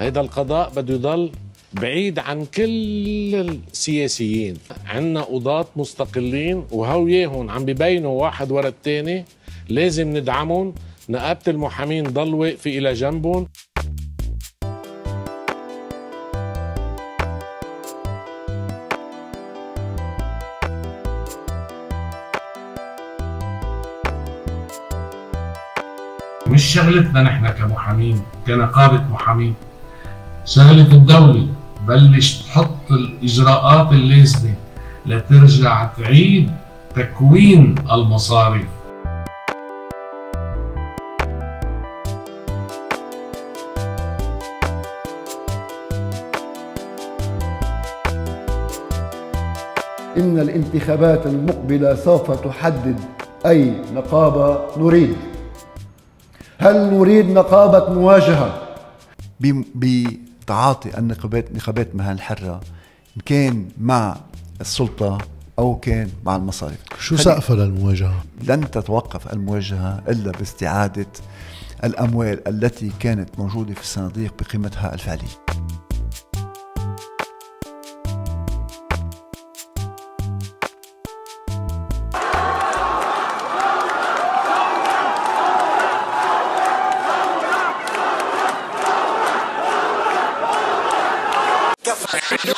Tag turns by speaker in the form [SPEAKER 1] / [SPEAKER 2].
[SPEAKER 1] هيدا القضاء بده يضل بعيد عن كل السياسيين. عنا قضاة مستقلين وهوياهم عم ببينوا واحد ورا الثاني لازم ندعمهم. نقابة المحامين ضل واقفة إلى جنبهم. مش شغلتنا نحن كمحامين كنقابة محامين. شغلة الدولة بلش تحط الإجراءات اللازمة لترجع تعيد تكوين المصارف
[SPEAKER 2] إن الانتخابات المقبلة سوف تحدد أي نقابة نريد. هل نريد نقابة مواجهة؟
[SPEAKER 3] بتعاطي النقابات نقابات مهن الحرة إن كان مع السلطة أو كان مع المصارف
[SPEAKER 4] شو سقفها للمواجهة؟
[SPEAKER 3] لن تتوقف المواجهة إلا باستعادة الأموال التي كانت موجودة في الصناديق بقيمتها الفعلية
[SPEAKER 5] C'est fini.